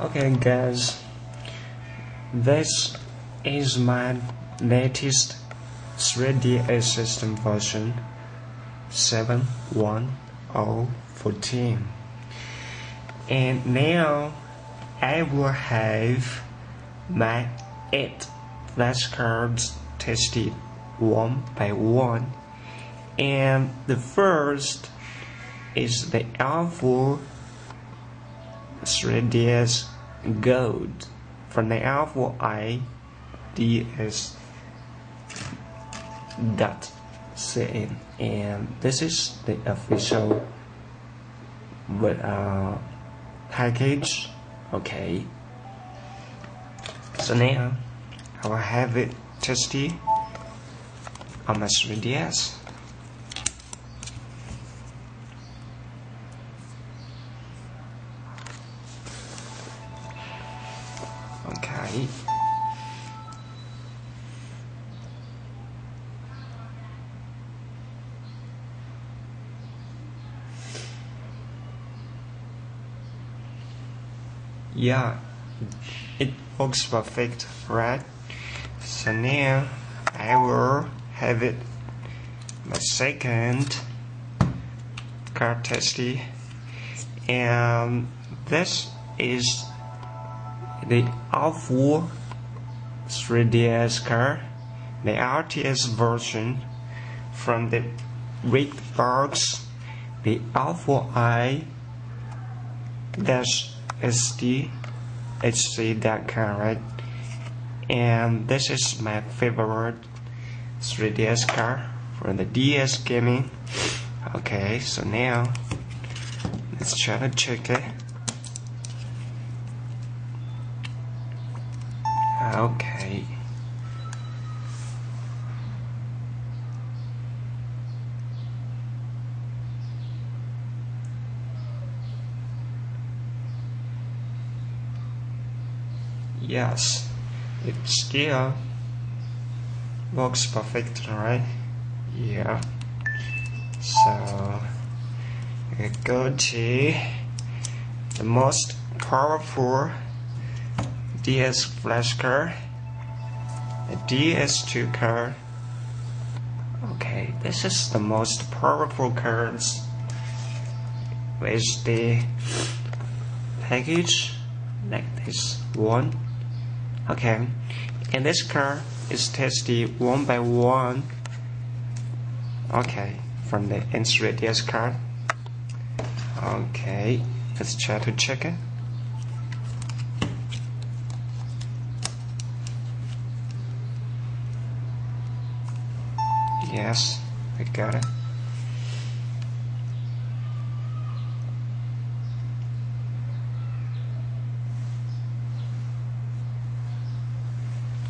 Okay, guys, this is my latest 3DS system version 71014, and now I will have my 8 flashcards tested one by one, and the first is the R4 3DS Gold from the R4 I DS dot cn and this is the official uh, package. Okay. So now I will have it tested on my 3DS yeah. It works perfect right? So now I will have it my second card testy and this is the R4 3DS card the RTS version from the red box the R4 I dash SD HC.com, right? And this is my favorite 3DS card from the DS Gaming. Okay, so now let's try to check it. Okay. Yes, it still works perfect, right? Yeah. So we go to the most powerful DS flash card, the DS2 card. Okay, this is the most powerful cards with the package like this one okay? And this card is tested one by one. Okay from the N3DS card okay let's try to check it. Yes I got it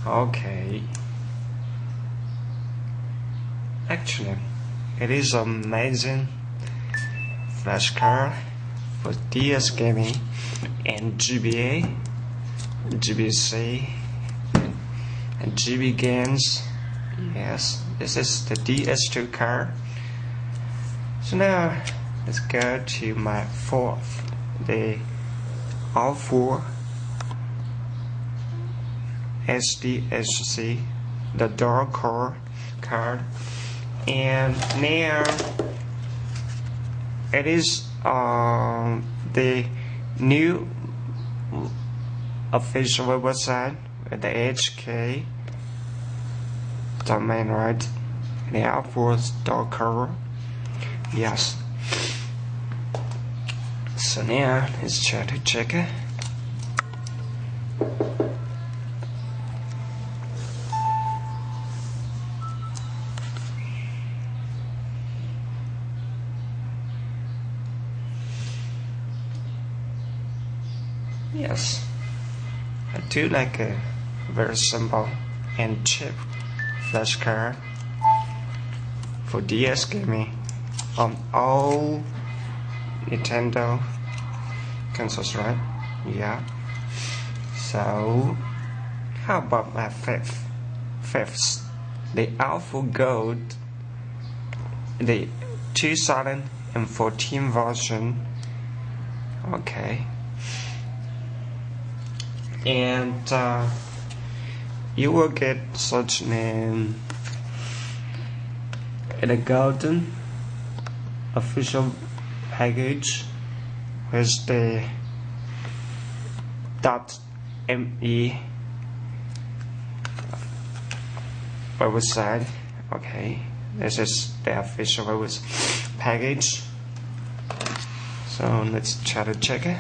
Okay. Actually, it is amazing flashcard for DS Gaming and GBA, GBC, and GB Games. Yes, this is the DS2 card. So now, let's go to my fourth, the R4 SDHC, the Dual Core card, and now it is um, the new official website with the HK domain right? The outwards dark cover yes. So now let's try to check it Yes, I do like a very simple and cheap flash card for DS gaming on all Nintendo consoles, right? Yeah. So, how about my fifth? Fifth, the R4 Gold, the 2014 version. Okay. And uh, you will get such name in a golden official package with the dot me website okay. This is the official website package. So let's try to check it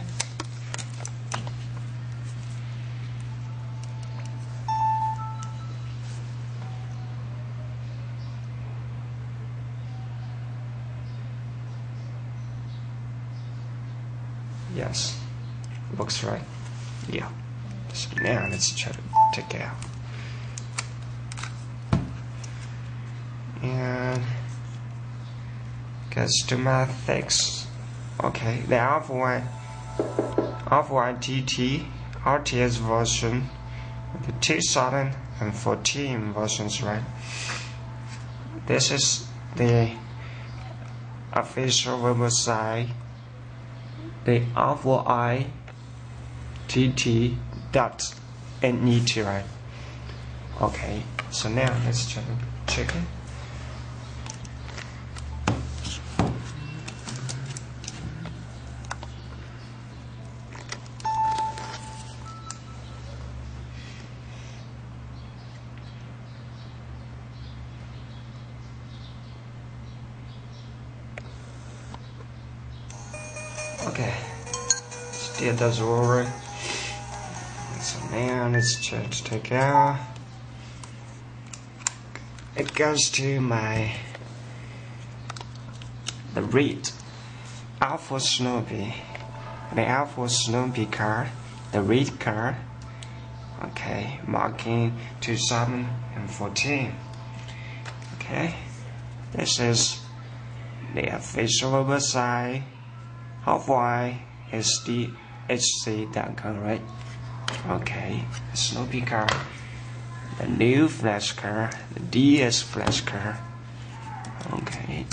Yes, looks right. Yeah. So now let's try to check it out. And customer thanks. Okay, the R4 One R4 One TT RTS version, the 2014 versions, right? This is the official website the r4 i t t dot net right? Okay so now let's check check it Okay, still does work. So now let's to take out. It goes to my the read R4 Snoopy, the R4 Snoopy card, the read card. Okay, marking 2014. Okay, this is the official website HYSDHC.com, right? Okay, Snoopy car, the new flash car, the DS flash car. Okay.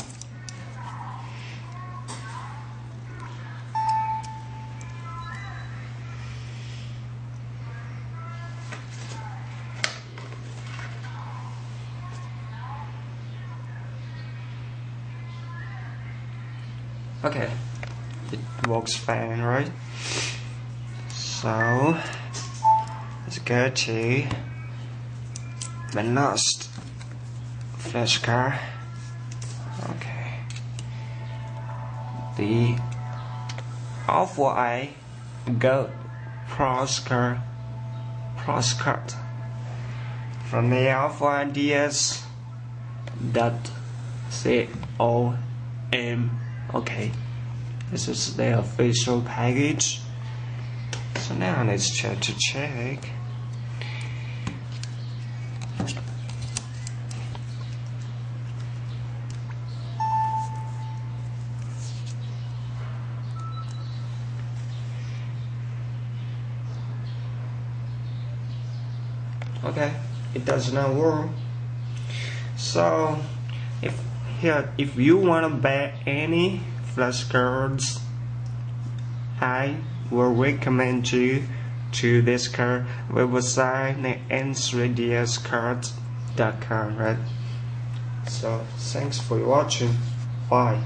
Okay it works fine, right? So let's go to the last flash card. Okay. The R4 I Gold Proscar Proscard from the R4 DS dot C O M okay this is the official package. So now let's try to check. Okay, it does not work. So if here if you want to buy any flashcards. I will recommend you to this card? Website n3dscards.com right? So thanks for watching. Bye